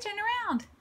turn around.